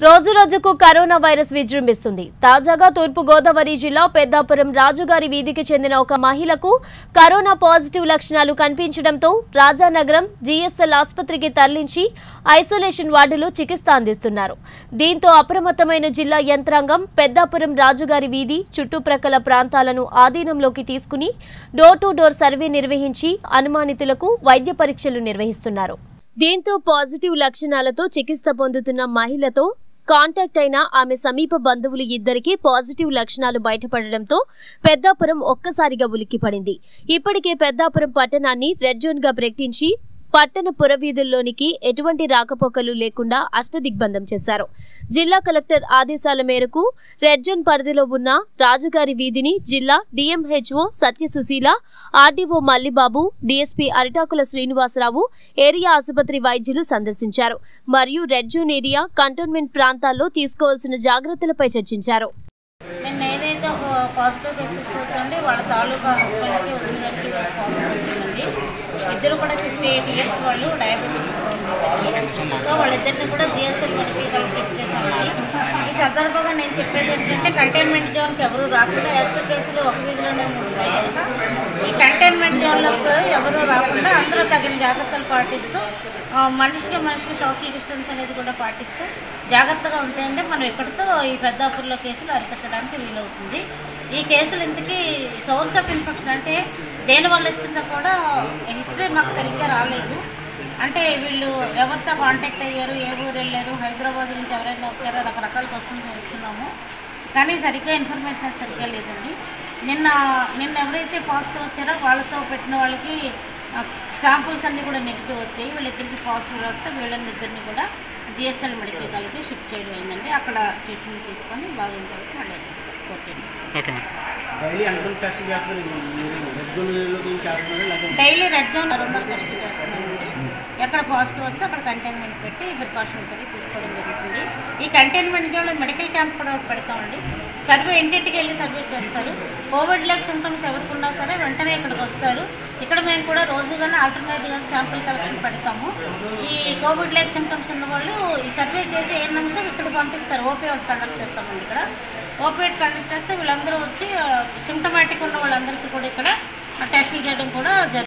రోజు రోజుకు corona virus విజృంభిస్తుంది. తాజాగా తూర్పు గోదావరి జిల్లా పెద్దాపురం రాజుగారి వీధికి చెందిన ఒక మహిళకు కరోనా పాజిటివ్ లక్షణాలు కనిపించడంతో రాజానగరం జీఎస్ఎల్ ఆసుపత్రికి తరలించి ఐసోలేషన్ వార్డులో చికిత్స అందిస్తున్నారు. దీంతో అప్రమత్తమైన జిల్లా యంత్రాంగం పెద్దాపురం రాజుగారి వీధి చుట్టుప్రక్కల ప్రాంతాలను ఆధీనంలోకి తీసుకుని డోర్ టు డోర్ సర్వే నిర్వహించి అనుమానితులకు వైద్య పరీక్షలు నిర్వహిస్తున్నారు. దీంతో పాజిటివ్ లక్షణాలతో చికిత్స పొందుతున్న మహిళతో కాంటాక్ట్ అయిన ఆమె సమీప బంధువులు ఇద్దరికి పాజిటివ్ లక్షణాలు బయటపడడంతో పెద్దాపురం ఒక్కసారిగా ఉలిక్కిపడింది. ఇప్పటికే పెద్దాపురం పట్టణాన్ని రెడ్ జోన్గా ప్రకటించి పట్టణ పురవీధుల్లోనికి ఎటువంటి రాకపోకలు లేకుండా అష్టదిగ్బంధం చేశారు. జిల్లా కలెక్టర్ ఆదేశాల మేరకు రెడ్ జోన్ పరిధిలో ఉన్న రాజుగారి వీధిని జిల్లా DMHO Satyasushila RDO Mallibabu DSP Aritakula Srinivasarao area ఆసుపత్రి వైద్యులు సందర్శించారు. మరియు రెడ్ జోన్ ఏరియా కంటోన్మెంట్ ప్రాంతాల్లో తీసుకోవాల్సిన జాగ్రత్తలపై చర్చించారు. నిన్న ఒక పాజిటివ్ కేసెస్ అవుతుంటే వాళ్ళ తాలూకా హస్బెండ్కి వదిలినట్టు పాజిటివ్ వచ్చిందండి ఇద్దరు కూడా ఫిఫ్టీ ఎయిట్ ఇయర్స్ వాళ్ళు డయాబెటీస్ సో వాళ్ళిద్దరిని కూడా జిఎస్ఎల్ మెడికల్ కాలేజ్ షిఫ్ట్ చేశామండి ఈ సందర్భంగా నేను చెప్పేది ఏంటంటే కంటైన్మెంట్ జోన్కి ఎవరు రాకుండా యాక్టివ్ కేసులు ఒక వీధిలోనే ఉంటాయి కనుక. ఈ కంటైన్మెంట్ జోన్లకు ఎవరు రాకుండా అందరూ తగిన జాగ్రత్తలు పాటిస్తూ మనిషికి మనిషికి సోషల్ డిస్టెన్స్ అనేది కూడా పాటిస్తూ జాగ్రత్తగా ఉంటాయంటే మనం ఎక్కడితో ఈ పెద్దాపూర్లో కేసులు అరికట్టడానికి వీలవుతుంది. ఈ కేసులు ఇంతకీ సోర్స్ ఆఫ్ ఇన్ఫెక్షన్ అంటే దేని వల్ల వచ్చిందో కూడా హిస్టరీ మాకు సరిగ్గా రాలేదు. అంటే వీళ్ళు ఎవరితో కాంటాక్ట్ అయ్యారు? ఏ ఊరు వెళ్ళారు? హైదరాబాద్ నుంచి ఎవరైనా వచ్చారో? రకరకాల క్వశ్చన్స్ వస్తున్నాము. కానీ సరిగ్గా ఇన్ఫర్మేషన్ సరిగ్గా లేదండి. నిన్న నిన్న ఎవరైతే పాజిటివ్ వచ్చారో వాళ్ళతో పెట్టిన వాళ్ళకి శాంపుల్స్ అన్నీ కూడా నెగిటివ్ వచ్చాయి. వీళ్ళిద్దరికి పాజిటివ్ వస్తే వీళ్ళని ఇద్దరిని కూడా జిఎస్ఎల్ మెడికల్ కాలేజ్ షిఫ్ట్ చేయడం అయిందండి. అక్కడ ట్రీట్మెంట్ తీసుకొని బాగున్న తర్వాత మళ్ళీ వచ్చేస్తారు డైలీ చేస్తున్నారు రెడ్ చేస్తున్నారు జోన్ వందల టెస్ట్ చేస్తున్నామండి ఎక్కడ పాజిటివ్ వస్తే అక్కడ కంటైన్మెంట్ పెట్టి ప్రికాషన్స్ అవి తీసుకోవడం జరుగుతుంది. ఈ కంటైన్మెంట్ జోన్లో మెడికల్ క్యాంప్ కూడా ఒకటి పెడతామండి. సర్వే ఇంటింటికి వెళ్ళి సర్వే చేస్తారు. కోవిడ్ లైక్ సిమ్టమ్స్ ఎవరికున్నా సరే వెంటనే ఇక్కడికి వస్తారు. ఇక్కడ మేము కూడా రోజుగానే ఆల్టర్నేటివ్గా శాంపుల్ కలెక్షన్ పెడతాము. ఈ కోవిడ్ లైక్ సిమ్టమ్స్ ఉన్న వాళ్ళు ఈ సర్వే చేసి ఏ నిమిషం ఇక్కడ పంపిస్తారు. ఓపీ కండక్ట్ చేస్తామండి ఇక్కడ. ఓపీఎడ్ కండక్ట్ చేస్తే వీళ్ళందరూ వచ్చి సిమ్టమాటిక్ ఉన్న వాళ్ళందరికీ కూడా ఇక్కడ టెస్టులు చేయడం కూడా జరుగుతుంది